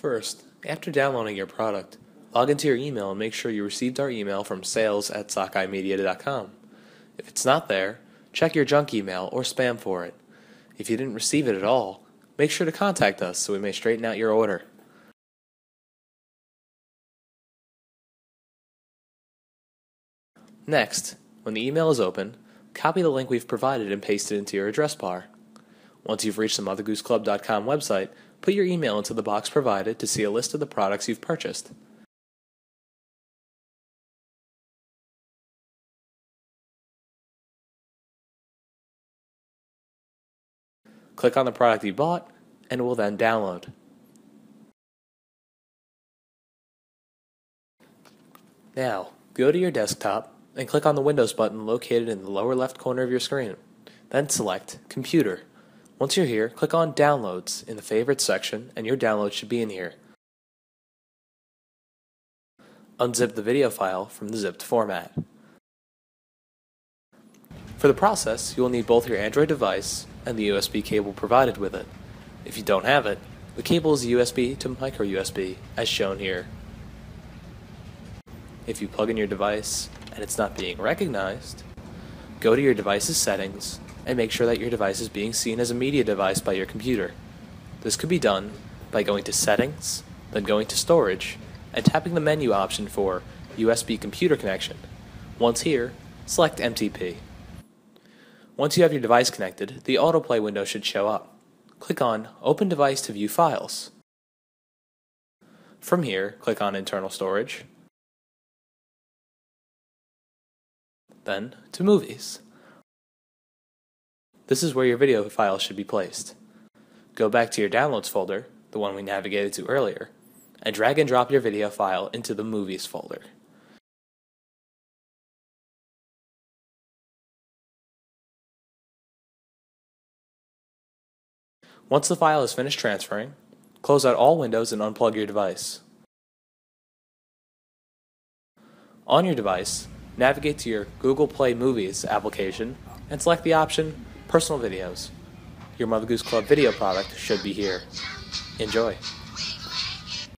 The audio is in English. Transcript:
First, after downloading your product, log into your email and make sure you received our email from sales at sockeyemedia.com. If it's not there, check your junk email or spam for it. If you didn't receive it at all, make sure to contact us so we may straighten out your order. Next, when the email is open, copy the link we've provided and paste it into your address bar. Once you've reached the MotherGooseClub.com website, put your email into the box provided to see a list of the products you've purchased. Click on the product you bought, and it will then download. Now, go to your desktop and click on the Windows button located in the lower left corner of your screen. Then select Computer. Once you're here, click on Downloads in the Favorites section, and your download should be in here. Unzip the video file from the zipped format. For the process, you will need both your Android device and the USB cable provided with it. If you don't have it, the cable is USB to micro USB, as shown here. If you plug in your device and it's not being recognized, go to your device's settings and make sure that your device is being seen as a media device by your computer. This could be done by going to Settings, then going to Storage, and tapping the menu option for USB computer connection. Once here, select MTP. Once you have your device connected, the autoplay window should show up. Click on Open Device to view files. From here, click on Internal Storage, then to Movies. This is where your video file should be placed. Go back to your Downloads folder, the one we navigated to earlier, and drag and drop your video file into the Movies folder. Once the file is finished transferring, close out all windows and unplug your device. On your device, navigate to your Google Play Movies application and select the option Personal Videos. Your Mother Goose Club video product should be here. Enjoy.